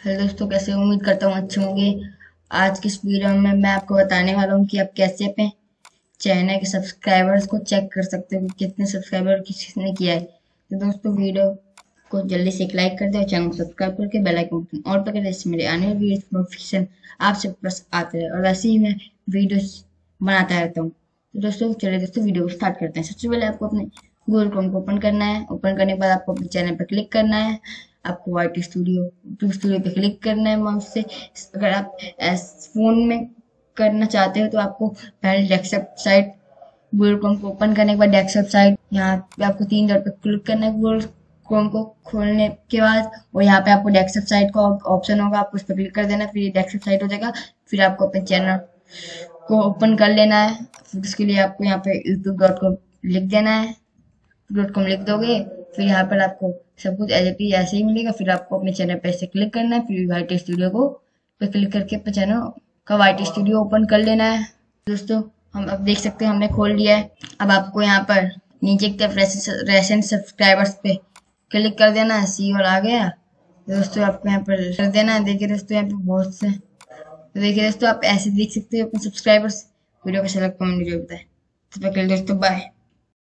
Hello दोस्तों, कैसे उम्मीद करता हूँ अच्छे होंगे। आज की इस वीडियो में मैं आपको बताने वाला हूँ कि आप कैसे अपने चैनल के सब्सक्राइबर्स को चेक कर सकते हो कि कितने सब्सक्राइबर किसने किया है। तो दोस्तों, वीडियो को जल्दी से एक लाइक कर दो चैनल को सब्सक्राइब करके बेल आइकन और पकड़ इससे मेरे आने वाली नोटिफिकेशन आपसे बस आते रहे। और वैसे ही मैं वीडियो बनाता रहता हूँ। तो दोस्तों, चलिए दोस्तों, वीडियो स्टार्ट करते हैं। सबसे पहले आपको अपने गूगल क्रोम को ओपन करना है। ओपन करने के बाद आपको अपने चैनल पर क्लिक करना है। आपको वाइट स्टूडियो टू स्टूडियो पे क्लिक करना है माउस से। अगर आप फ़ोन में करना चाहते हो तो आपको पहले डेस्कटॉप साइट गूगल क्रोम को ओपन करने के बाद डेस्कटॉप साइट यहाँ पे आपको तीन डॉट पे क्लिक करना है गूगल क्रोम को खोलने के बाद, और यहाँ पे आपको डेस्कटॉप साइट का ऑप्शन होगा आपको उस पर क्लिक कर देना, फिर डेस्कटॉप साइट हो जाएगा, फिर आपको अपने चैनल को ओपन कर लेना है। फिर उसके लिए आपको यहाँ पे यूट्यूब डॉट कॉम लिख देना है। डॉट कॉम लिख दोगे फिर यहाँ पर आपको सब कुछ एज ए ऐसे ही मिलेगा। फिर आपको अपने चैनल पे ऐसे क्लिक करना है, फिर वाई स्टूडियो को पे क्लिक करके अपने चैनल का वाई स्टूडियो ओपन कर लेना है। दोस्तों, हम अब देख सकते हैं हमने खोल लिया है। अब आपको यहाँ पर नीचे की तरफ़ रेसेंट सब्सक्राइबर्स पे क्लिक कर देना है। सी और आ गया। दोस्तों, आपको यहाँ पर कर देना है। देखिए दोस्तों, यहाँ पे बहुत से तो देखिए दोस्तों, आप ऐसे देख सकते हो अपने सब्सक्राइबर्स वीडियो को सेलेक्ट कमेंट वीडियो बताए। तो दोस्तों बाय